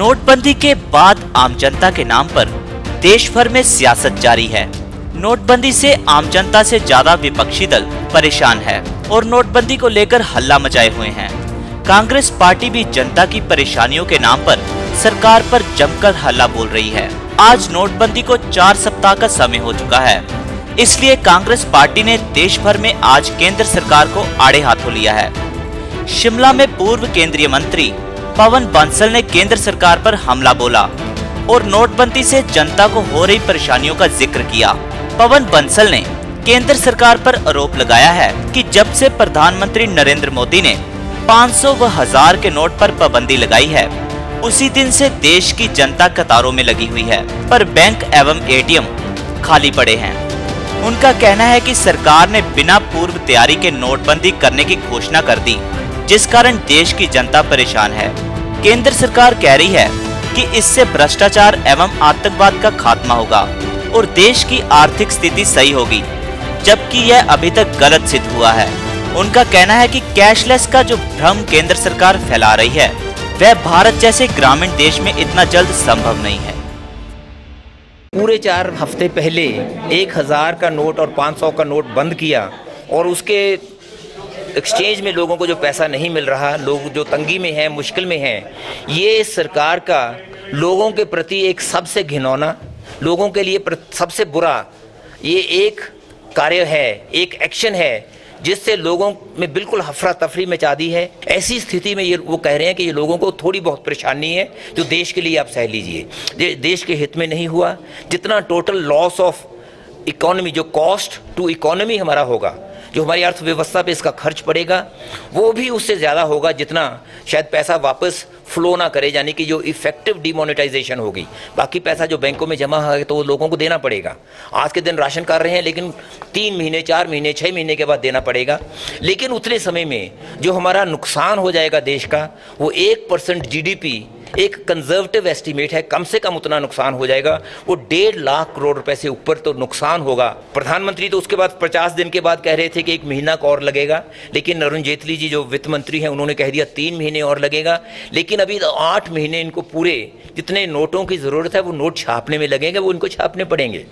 नोटबंदी के बाद आम जनता के नाम पर देश भर में सियासत जारी है। नोटबंदी से आम जनता से ज़्यादा विपक्षी दल परेशान है और नोटबंदी को लेकर हल्ला मचाए हुए हैं। कांग्रेस पार्टी भी जनता की परेशानियों के नाम पर सरकार पर जमकर हल्ला बोल रही है। आज नोटबंदी को चार सप्ताह का समय हो चुका है। इसलिए कांग्रेस पार्टी ने देश भर में आज केंद्र सरकार को आड़े हाथों लिया है। शिमला में पूर्व केंद्रीय मंत्री पवन बंसल ने केंद्र सरकार पर हमला बोला और नोटबंदी से जनता को हो रही परेशानियों का ज़िक्र किया। पवन बंसल ने केंद्र सरकार पर आरोप लगाया है कि जब से प्रधानमंत्री नरेंद्र मोदी ने 500 व हज़ार के नोट पर पाबंदी लगाई है, उसी दिन से देश की जनता कतारों में लगी हुई है, पर बैंक एवं एटीएम खाली पड़े हैं। उनका कहना है कि सरकार ने बिना पूर्व तैयारी के नोटबंदी करने की घोषणा कर दी, जिस कारण देश की जनता परेशान है। केंद्र सरकार कह रही है कि इससे भ्रष्टाचार एवं आतंकवाद का खात्मा होगा और देश की आर्थिक स्थिति सही होगी, जबकि यह अभी तक गलत सिद्ध हुआ है। उनका कहना है कि कैशलेस का जो भ्रम केंद्र सरकार फैला रही है, वह भारत जैसे ग्रामीण देश में इतना जल्द संभव नहीं है। पूरे चार हफ़्ते पहले एक हज़ार का नोट और पाँच सौ का नोट बंद किया और उसके एक्सचेंज में लोगों को जो पैसा नहीं मिल रहा, लोग जो तंगी में हैं, मुश्किल में हैं, ये सरकार का लोगों के प्रति एक सबसे घिनौना, लोगों के लिए सबसे बुरा, ये एक कार्य है, एक एक्शन है, जिससे लोगों में बिल्कुल हफरा तफरी मचा दी है। ऐसी स्थिति में ये वो कह रहे हैं कि ये लोगों को थोड़ी बहुत परेशानी है जो देश के लिए आप सह लीजिए। देश के हित में नहीं हुआ। जितना टोटल लॉस ऑफ़ इकोनॉमी जो कॉस्ट टू इकोनॉमी हमारा होगा जो हमारी अर्थव्यवस्था पे इसका खर्च पड़ेगा, वो भी उससे ज़्यादा होगा जितना शायद पैसा वापस फ्लो ना करे, यानी कि जो इफ़ेक्टिव डिमोनेटाइजेशन होगी। बाकी पैसा जो बैंकों में जमा है तो वो लोगों को देना पड़ेगा। आज के दिन राशन कर रहे हैं, लेकिन तीन महीने, चार महीने छः महीने के बाद देना पड़ेगा। लेकिन उतने समय में जो हमारा नुकसान हो जाएगा देश का, वो एक परसेंट जी एक कंजर्वेटिव एस्टीमेट है, कम से कम उतना नुकसान हो जाएगा। वो डेढ़ लाख करोड़ रुपए से ऊपर तो नुकसान होगा। प्रधानमंत्री तो उसके बाद पचास दिन के बाद कह रहे थे कि एक महीना का और लगेगा, लेकिन अरुण जेटली जी जो वित्त मंत्री हैं, उन्होंने कह दिया तीन महीने और लगेगा। लेकिन अभी तो आठ महीने इनको पूरे, जितने नोटों की ज़रूरत है, वो नोट छापने में लगेंगे, वो इनको छापने पड़ेंगे।